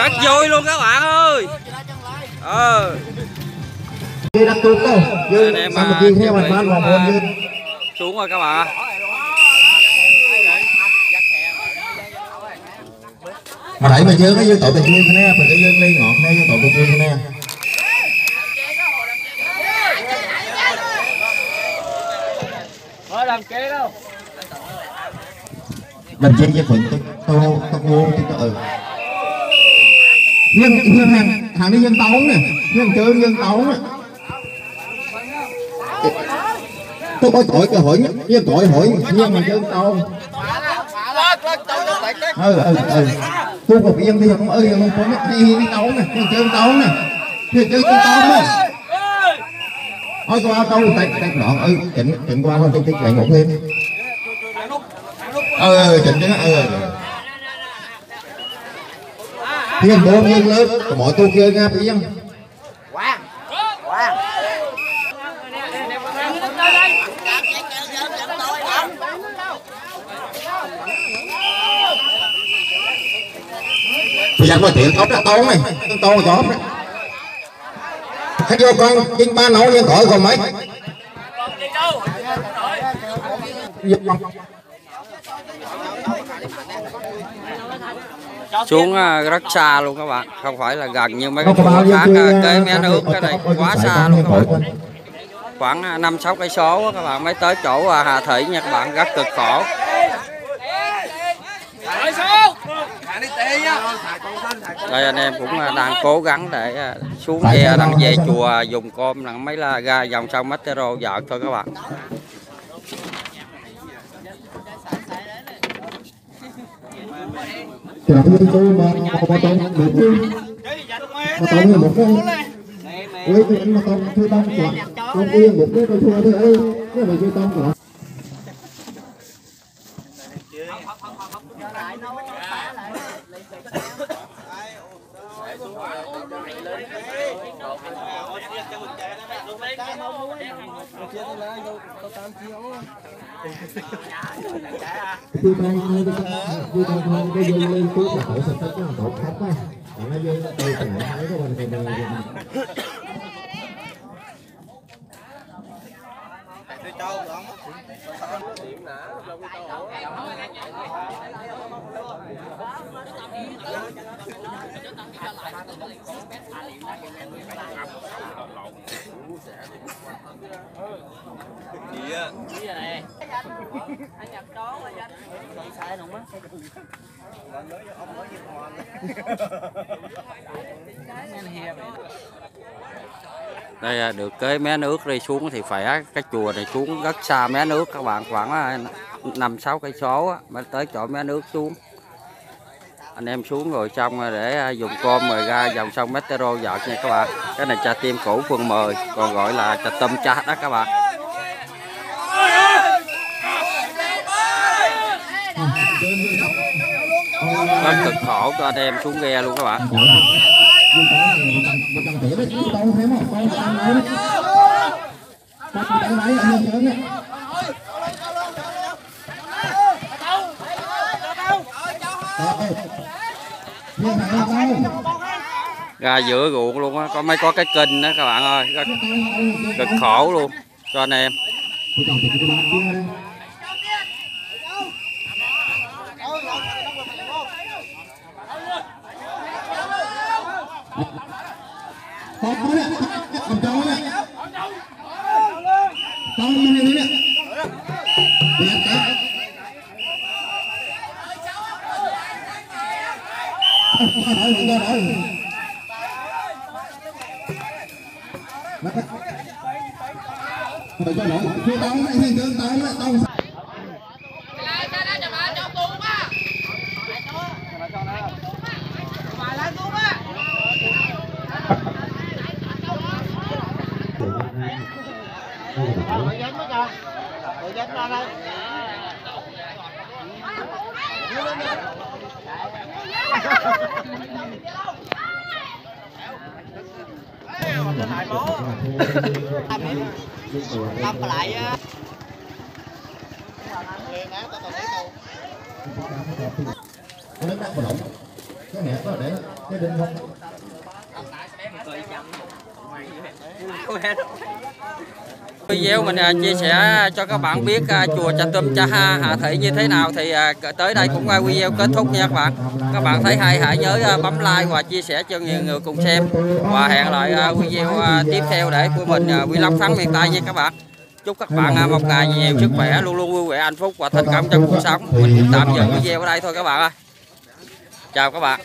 rất vui luôn các bạn ơi ờ Dư đặt đâu. Dư Anh em, mà kia theo mình ban vào dư. xuống rồi các bạn Mà đẩy mà dư cái dư tội tình dư nè, mình cái dư ly ngọt nè, dư tội tình dư nè. Làm kế đâu. Mình chỉ cho phận tôi tô tô vô thì ừ. Nhưng nhưng hàng hàng đi dân tấu nè, nhưng chơi dân tấu nè. Tôi có tội cái hỏi với tội hỏi nhưng mà dân tấu. ừ ừ ừ. Tôi bị yên thì không? Ơi không có nhất đi đi tấu nè nhưng chơi tấu nè đi chơi chơi tấu nè thôi qua tấu tay tay đoạn. Ơi chỉnh chỉnh qua thôi tôi tiếp lại một thêm. Ừ chỉnh chứ ừ thiên bốn nhân lớn. Mọi tôi kia ra bị dân bây giờ có tiền tốt đó tốt này tốt tốt đó. Khách vô con chính ba nấu nhân khỏi còn mấy xuống à, rất xa luôn các bạn. Không phải là gần như mấy cái chỗ khác à, kế mé nước cái này quá xa luôn các bạn. Khoảng à, năm sáu cây số các bạn mới tới chỗ Hà Thị nha các bạn rất cực khổ. Đây anh em cũng đang cố gắng để xuống ghe đang về chùa dùng cơm là mấy là ra dòng sông Matero dạo thôi các bạn Chào tôi tôi mà mà tông được chứ mà tông là một cái Ôi cái mà tông thư tông quả Tông yên một cái tôi thua thôi ơi Cái này thư tông quả Thư tông thôi Thư tông thôi Bây giờ lên túi là tổ sạch cái là tổ khách quá. Còn nó dư tôi phải thấy cái mình còn đây à, được cái mé nước đi xuống thì phải cái chùa này xuống rất xa mé nước các bạn khoảng à, năm sáu cây số á, mới tới chỗ mé nước xuống anh em xuống rồi xong rồi để à, dùng cơm rồi ra dòng sông Metero dạo nha các bạn cái này trà tim cũ phường 10 còn gọi là trà tâm cha đó các bạn rất cực khổ cho anh em xuống ghe luôn các bạn Hãy subscribe cho kênh Ghiền Mì Gõ Để không? bỏ lỡ những video hấp dẫn đấy anh em chớn đấy. Dương thằng đâu? Ra giữa ruộng luôn á có mấy có cái kênh đó các bạn ơi rất cực khổ luôn cho anh em Tôi chọn thì tôi làm kia đây. Con con đấy, con cháu đấy. Con đi Con tao con nói. Bắt tao Rồi cho nó, phía tông này, hình vào động. cái mẹ có để cái đinh không video mình à, chia sẻ à, cho các bạn biết à, chùa Trà Tum Cha Ha Hà Thị như thế nào thì tới đây cũng qua video kết thúc nha các bạn. Các bạn thấy hay hãy nhớ bấm like và chia sẻ cho nhiều người cùng xem. Và hẹn lại video tiếp theo để của mình à, Vlog Thắng miền Tây nha các bạn. Chúc các bạn một ngày nhiều sức khỏe luôn luôn vui vẻ hạnh phúc và thành công trong cuộc sống. Mình cũng tạm dừng video ở đây thôi các bạn ơi. Chào các bạn.